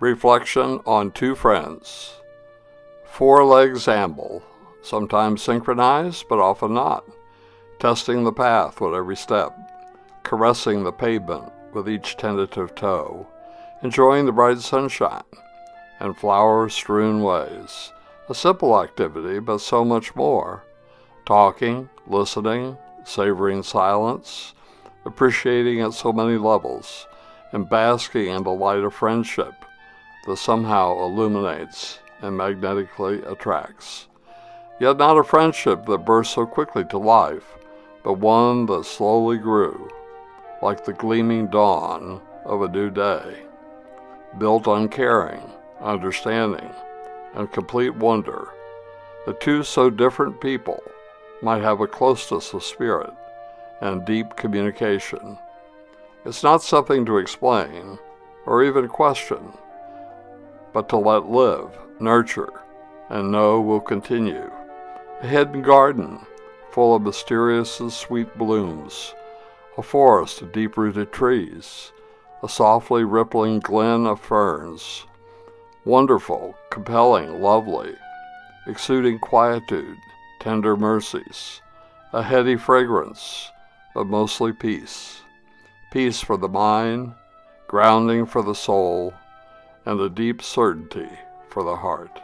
Reflection on Two Friends. Four legs amble, sometimes synchronized, but often not, testing the path with every step, caressing the pavement with each tentative toe, enjoying the bright sunshine and flower strewn ways. A simple activity, but so much more. Talking, listening, savoring silence, appreciating at so many levels, and basking in the light of friendship that somehow illuminates and magnetically attracts. Yet not a friendship that burst so quickly to life, but one that slowly grew, like the gleaming dawn of a new day, built on caring, understanding, and complete wonder The two so different people might have a closeness of spirit and deep communication. It's not something to explain or even question, but to let live, nurture, and know will continue. A hidden garden full of mysterious and sweet blooms, a forest of deep rooted trees, a softly rippling glen of ferns, wonderful, compelling, lovely, exuding quietude, tender mercies, a heady fragrance, but mostly peace. Peace for the mind, grounding for the soul, and a deep certainty for the heart.